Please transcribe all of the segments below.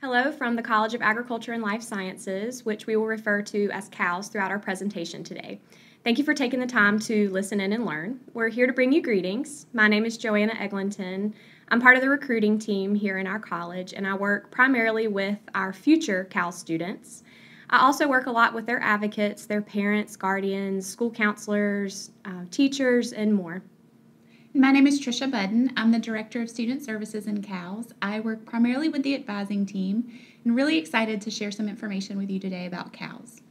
Hello from the College of Agriculture and Life Sciences, which we will refer to as CALS throughout our presentation today. Thank you for taking the time to listen in and learn. We're here to bring you greetings. My name is Joanna Eglinton. I'm part of the recruiting team here in our college, and I work primarily with our future CAL students. I also work a lot with their advocates, their parents, guardians, school counselors, uh, teachers, and more. My name is Trisha Budden. I'm the Director of Student Services in CALS. I work primarily with the advising team and really excited to share some information with you today about CALS.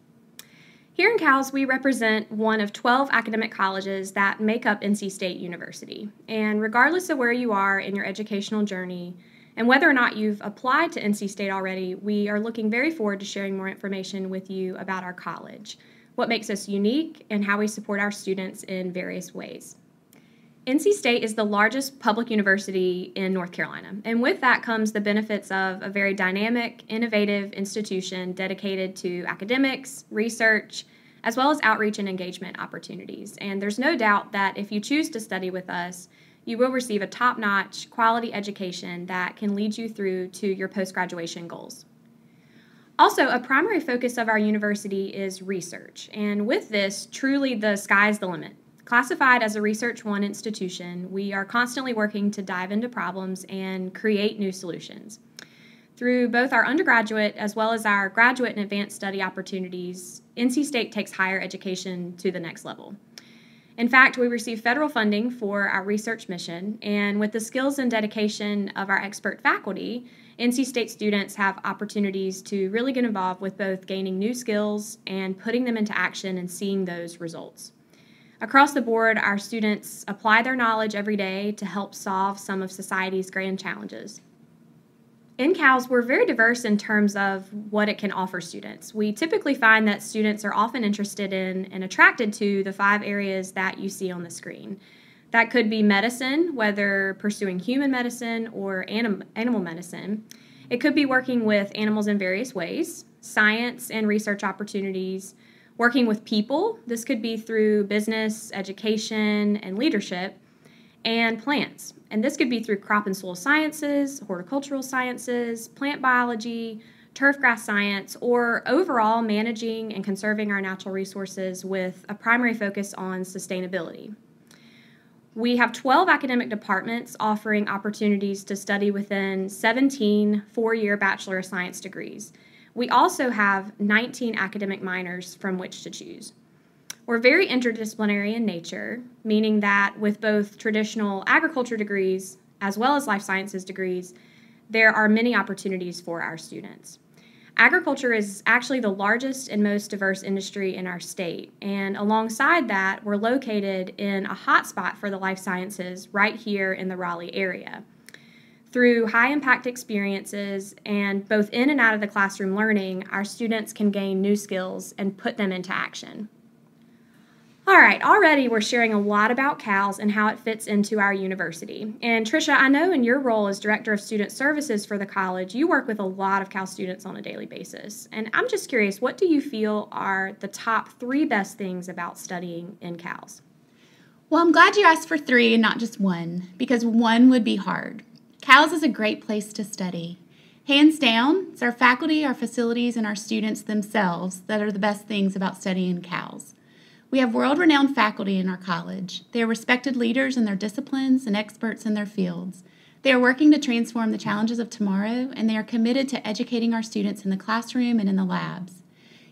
Here in CALS, we represent one of 12 academic colleges that make up NC State University. And regardless of where you are in your educational journey, and whether or not you've applied to NC State already, we are looking very forward to sharing more information with you about our college, what makes us unique, and how we support our students in various ways. NC State is the largest public university in North Carolina, and with that comes the benefits of a very dynamic, innovative institution dedicated to academics, research, as well as outreach and engagement opportunities. And there's no doubt that if you choose to study with us, you will receive a top notch, quality education that can lead you through to your post graduation goals. Also, a primary focus of our university is research, and with this, truly the sky's the limit. Classified as a Research One institution, we are constantly working to dive into problems and create new solutions. Through both our undergraduate as well as our graduate and advanced study opportunities, NC State takes higher education to the next level. In fact, we receive federal funding for our research mission, and with the skills and dedication of our expert faculty, NC State students have opportunities to really get involved with both gaining new skills and putting them into action and seeing those results. Across the board, our students apply their knowledge every day to help solve some of society's grand challenges. In CALS, we're very diverse in terms of what it can offer students. We typically find that students are often interested in and attracted to the five areas that you see on the screen. That could be medicine, whether pursuing human medicine or anim- animal medicine. It could be working with animals in various ways, science and research opportunities, working with people. This could be through business, education, and leadership, and plants. And this could be through crop and soil sciences, horticultural sciences, plant biology, turfgrass science, or overall managing and conserving our natural resources with a primary focus on sustainability. We have 12 academic departments offering opportunities to study within 17 four year Bachelor of Science degrees. We also have 19 academic minors from which to choose. We're very interdisciplinary in nature, meaning that with both traditional agriculture degrees as well as life sciences degrees, there are many opportunities for our students. Agriculture is actually the largest and most diverse industry in our state, and alongside that, we're located in a hotspot for the life sciences right here in the Raleigh area through high impact experiences and both in and out of the classroom learning, our students can gain new skills and put them into action. All right, already we're sharing a lot about CALS and how it fits into our university. And Trisha, I know in your role as Director of Student Services for the college, you work with a lot of CAL students on a daily basis. And I'm just curious, what do you feel are the top three best things about studying in CALS? Well, I'm glad you asked for three and not just one, because one would be hard. CALS is a great place to study. Hands down, it's our faculty, our facilities, and our students themselves that are the best things about studying CALS. We have world renowned faculty in our college. They are respected leaders in their disciplines and experts in their fields. They are working to transform the challenges of tomorrow, and they are committed to educating our students in the classroom and in the labs.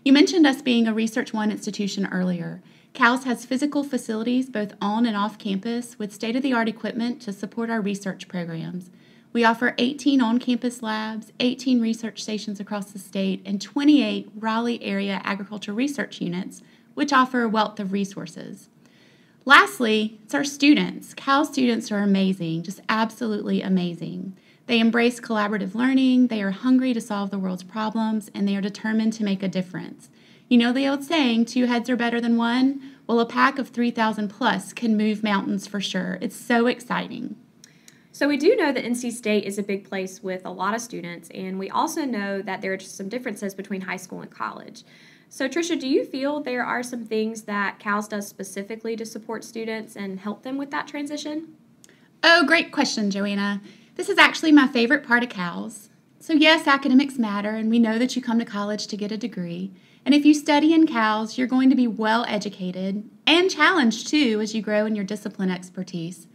You mentioned us being a Research One institution earlier. CALS has physical facilities both on and off campus with state of the art equipment to support our research programs. We offer 18 on campus labs, 18 research stations across the state, and 28 Raleigh area agriculture research units, which offer a wealth of resources. Lastly, it's our students. Cal students are amazing, just absolutely amazing. They embrace collaborative learning, they are hungry to solve the world's problems, and they are determined to make a difference. You know the old saying, two heads are better than one? Well, a pack of 3,000 plus can move mountains for sure. It's so exciting. So we do know that NC State is a big place with a lot of students, and we also know that there are some differences between high school and college. So Trisha, do you feel there are some things that CALS does specifically to support students and help them with that transition? Oh, great question, Joanna. This is actually my favorite part of CALS. So, yes, academics matter, and we know that you come to college to get a degree. And if you study in CALS, you're going to be well educated and challenged too as you grow in your discipline expertise.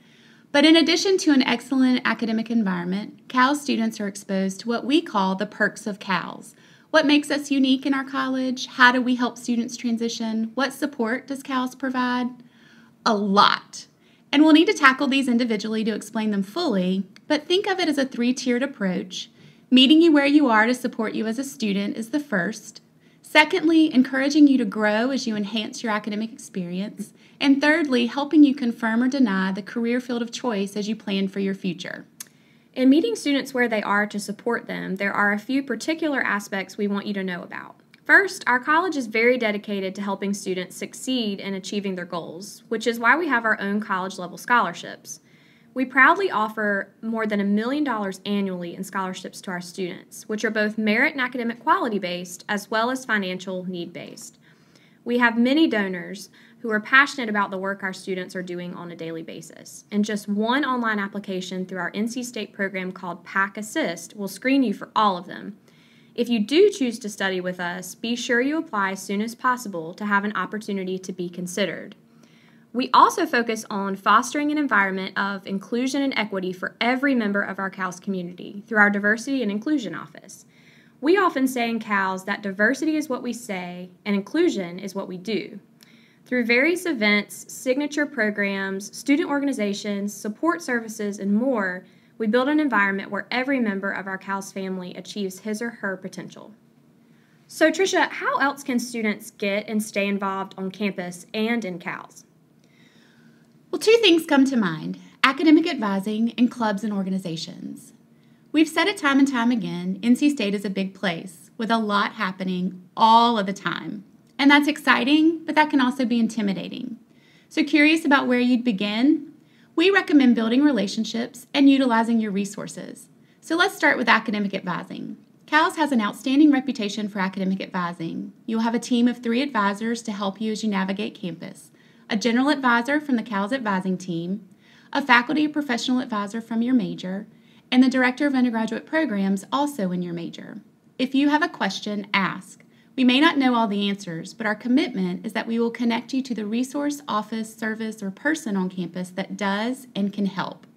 But in addition to an excellent academic environment, Cal students are exposed to what we call the perks of CALS. What makes us unique in our college? How do we help students transition? What support does CALS provide? A lot. And we'll need to tackle these individually to explain them fully, but think of it as a three tiered approach Meeting you where you are to support you as a student is the first. Secondly, encouraging you to grow as you enhance your academic experience. And thirdly, helping you confirm or deny the career field of choice as you plan for your future. In meeting students where they are to support them, there are a few particular aspects we want you to know about. First, our college is very dedicated to helping students succeed in achieving their goals, which is why we have our own college level scholarships. We proudly offer more than a million dollars annually in scholarships to our students, which are both merit and academic quality based as well as financial need based. We have many donors who are passionate about the work our students are doing on a daily basis. And just one online application through our NC State program called PackASSIST will screen you for all of them. If you do choose to study with us, be sure you apply as soon as possible to have an opportunity to be considered. We also focus on fostering an environment of inclusion and equity for every member of our CALS community through our Diversity and Inclusion Office. We often say in CALS that diversity is what we say and inclusion is what we do. Through various events, signature programs, student organizations, support services, and more, we build an environment where every member of our CALS family achieves his or her potential. So, Tricia, how else can students get and stay involved on campus and in CALS? Well, two things come to mind academic advising and clubs and organizations. We've said it time and time again NC State is a big place with a lot happening all of the time. And that's exciting, but that can also be intimidating. So, curious about where you'd begin? We recommend building relationships and utilizing your resources. So, let's start with academic advising. CALS has an outstanding reputation for academic advising. You'll have a team of three advisors to help you as you navigate campus a general advisor from the CALS advising team, a faculty professional advisor from your major, and the director of undergraduate programs also in your major. If you have a question, ask. We may not know all the answers, but our commitment is that we will connect you to the resource, office, service, or person on campus that does and can help.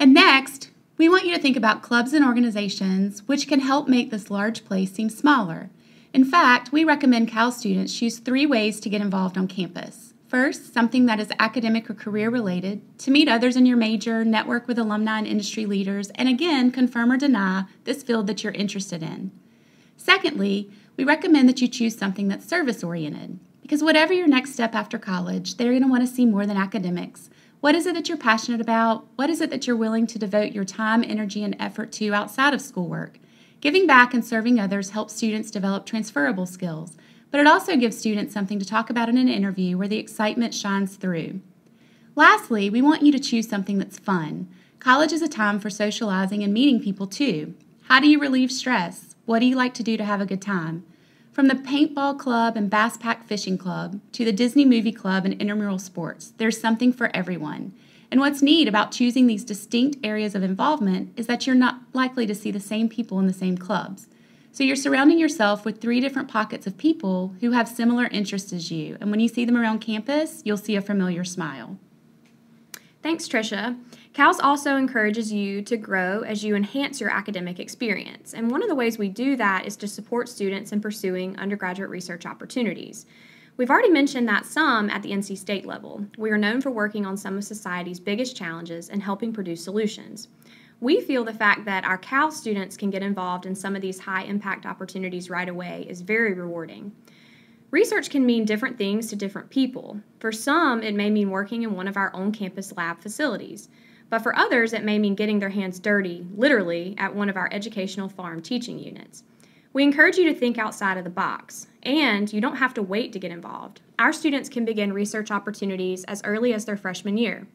And next, we want you to think about clubs and organizations which can help make this large place seem smaller. In fact, we recommend CAL students choose three ways to get involved on campus. First, something that is academic or career related, to meet others in your major, network with alumni and industry leaders, and again, confirm or deny this field that you're interested in. Secondly, we recommend that you choose something that's service oriented, because whatever your next step after college, they're going to want to see more than academics. What is it that you're passionate about? What is it that you're willing to devote your time, energy, and effort to outside of schoolwork? Giving back and serving others helps students develop transferable skills but it also gives students something to talk about in an interview where the excitement shines through. Lastly, we want you to choose something that's fun. College is a time for socializing and meeting people too. How do you relieve stress? What do you like to do to have a good time? From the paintball club and bass pack fishing club to the Disney movie club and intramural sports, there's something for everyone. And what's neat about choosing these distinct areas of involvement is that you're not likely to see the same people in the same clubs. So you're surrounding yourself with three different pockets of people who have similar interests as you. And when you see them around campus, you'll see a familiar smile. Thanks, Tricia. CALS also encourages you to grow as you enhance your academic experience. And one of the ways we do that is to support students in pursuing undergraduate research opportunities. We've already mentioned that some at the NC State level. We are known for working on some of society's biggest challenges and helping produce solutions. We feel the fact that our CAL students can get involved in some of these high impact opportunities right away is very rewarding. Research can mean different things to different people. For some, it may mean working in one of our own campus lab facilities. But for others, it may mean getting their hands dirty, literally, at one of our educational farm teaching units. We encourage you to think outside of the box, and you don't have to wait to get involved. Our students can begin research opportunities as early as their freshman year.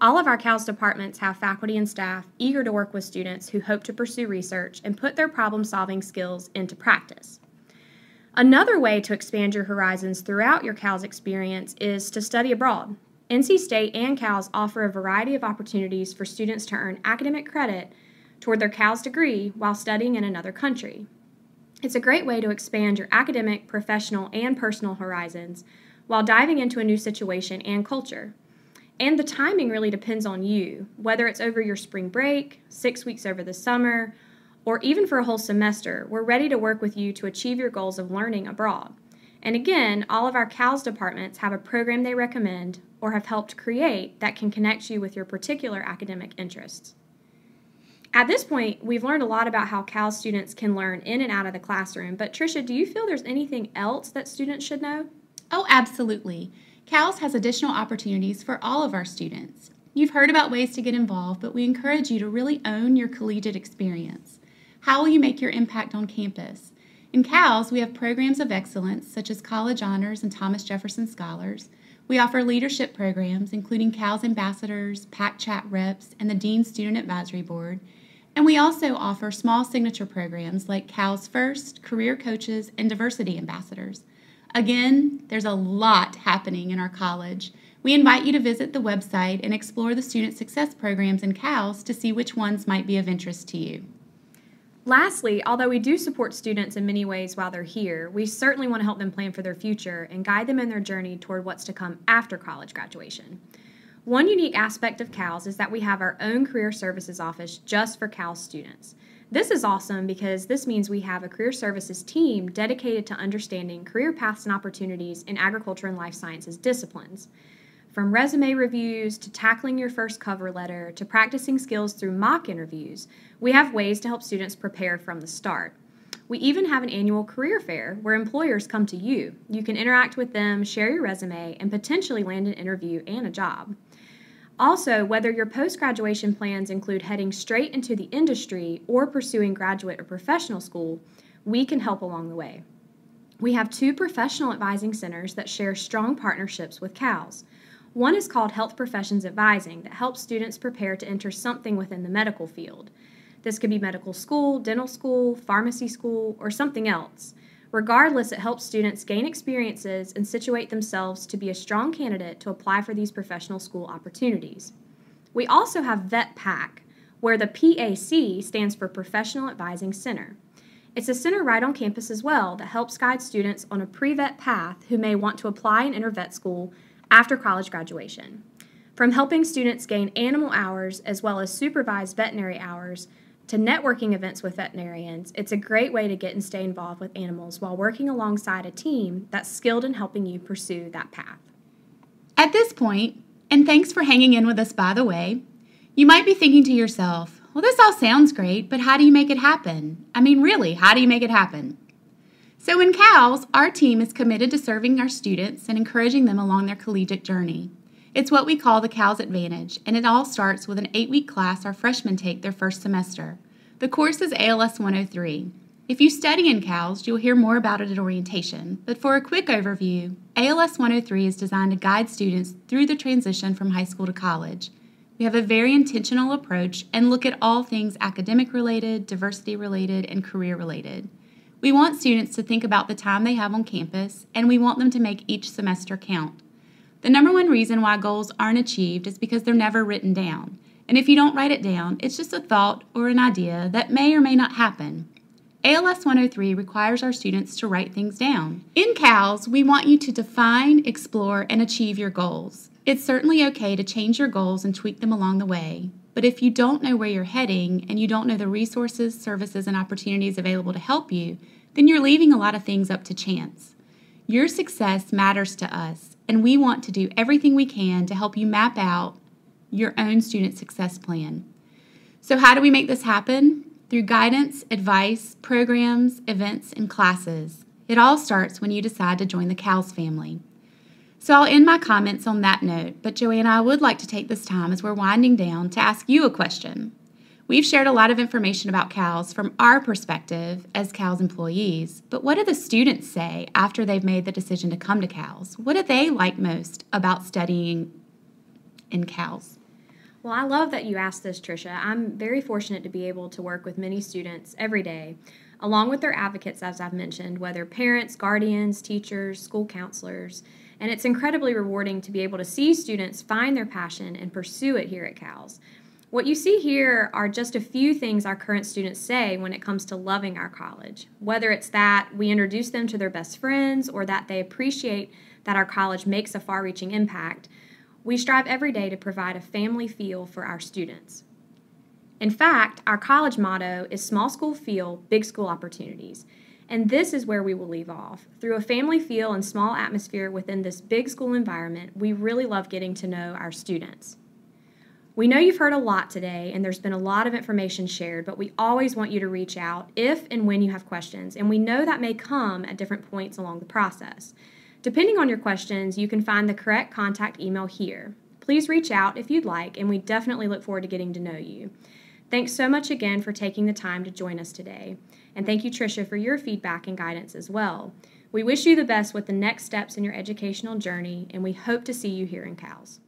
All of our CALS departments have faculty and staff eager to work with students who hope to pursue research and put their problem solving skills into practice. Another way to expand your horizons throughout your CALS experience is to study abroad. NC State and CALS offer a variety of opportunities for students to earn academic credit toward their CALS degree while studying in another country. It's a great way to expand your academic, professional, and personal horizons while diving into a new situation and culture. And the timing really depends on you, whether it's over your spring break, six weeks over the summer, or even for a whole semester. We're ready to work with you to achieve your goals of learning abroad. And again, all of our CALS departments have a program they recommend or have helped create that can connect you with your particular academic interests. At this point, we've learned a lot about how CALS students can learn in and out of the classroom, but Tricia, do you feel there's anything else that students should know? Oh, absolutely. CALS has additional opportunities for all of our students. You've heard about ways to get involved, but we encourage you to really own your collegiate experience. How will you make your impact on campus? In CALS, we have programs of excellence such as College Honors and Thomas Jefferson Scholars. We offer leadership programs, including CALS ambassadors, PAC chat reps, and the Dean Student Advisory Board. And we also offer small signature programs like CALS First, Career Coaches, and Diversity Ambassadors. Again, there's a lot happening in our college. We invite you to visit the website and explore the student success programs in CALS to see which ones might be of interest to you. Lastly, although we do support students in many ways while they're here, we certainly want to help them plan for their future and guide them in their journey toward what's to come after college graduation. One unique aspect of CALS is that we have our own career services office just for CALS students. This is awesome because this means we have a career services team dedicated to understanding career paths and opportunities in agriculture and life sciences disciplines. From resume reviews to tackling your first cover letter to practicing skills through mock interviews, we have ways to help students prepare from the start. We even have an annual career fair where employers come to you. You can interact with them, share your resume, and potentially land an interview and a job. Also, whether your post graduation plans include heading straight into the industry or pursuing graduate or professional school, we can help along the way. We have two professional advising centers that share strong partnerships with CALS. One is called Health Professions Advising that helps students prepare to enter something within the medical field. This could be medical school, dental school, pharmacy school, or something else. Regardless, it helps students gain experiences and situate themselves to be a strong candidate to apply for these professional school opportunities. We also have Vet PAC, where the PAC stands for Professional Advising Center. It's a center right on campus as well that helps guide students on a pre vet path who may want to apply and enter vet school after college graduation. From helping students gain animal hours as well as supervised veterinary hours to networking events with veterinarians, it's a great way to get and stay involved with animals while working alongside a team that's skilled in helping you pursue that path. At this point, and thanks for hanging in with us by the way, you might be thinking to yourself, well, this all sounds great, but how do you make it happen? I mean, really, how do you make it happen? So, in CALS, our team is committed to serving our students and encouraging them along their collegiate journey. It's what we call the CALS Advantage, and it all starts with an eight week class our freshmen take their first semester. The course is ALS 103. If you study in CALS, you'll hear more about it at orientation, but for a quick overview, ALS 103 is designed to guide students through the transition from high school to college. We have a very intentional approach and look at all things academic related, diversity related, and career related. We want students to think about the time they have on campus, and we want them to make each semester count. The number one reason why goals aren't achieved is because they're never written down. And if you don't write it down, it's just a thought or an idea that may or may not happen. ALS 103 requires our students to write things down. In CALS, we want you to define, explore, and achieve your goals. It's certainly okay to change your goals and tweak them along the way, but if you don't know where you're heading and you don't know the resources, services, and opportunities available to help you, then you're leaving a lot of things up to chance. Your success matters to us, and we want to do everything we can to help you map out your own student success plan. So, how do we make this happen? Through guidance, advice, programs, events, and classes. It all starts when you decide to join the CALS family. So, I'll end my comments on that note, but Joanna, I would like to take this time as we're winding down to ask you a question. We've shared a lot of information about CALS from our perspective as CALS employees, but what do the students say after they've made the decision to come to CALS? What do they like most about studying in CALS? Well, I love that you asked this, Tricia. I'm very fortunate to be able to work with many students every day, along with their advocates, as I've mentioned, whether parents, guardians, teachers, school counselors. And it's incredibly rewarding to be able to see students find their passion and pursue it here at CALS. What you see here are just a few things our current students say when it comes to loving our college, whether it's that we introduce them to their best friends or that they appreciate that our college makes a far reaching impact. We strive every day to provide a family feel for our students. In fact, our college motto is small school feel, big school opportunities. And this is where we will leave off. Through a family feel and small atmosphere within this big school environment, we really love getting to know our students. We know you've heard a lot today and there's been a lot of information shared, but we always want you to reach out if and when you have questions, and we know that may come at different points along the process. Depending on your questions, you can find the correct contact email here. Please reach out if you'd like, and we definitely look forward to getting to know you. Thanks so much again for taking the time to join us today. And thank you, Tricia, for your feedback and guidance as well. We wish you the best with the next steps in your educational journey, and we hope to see you here in CALS.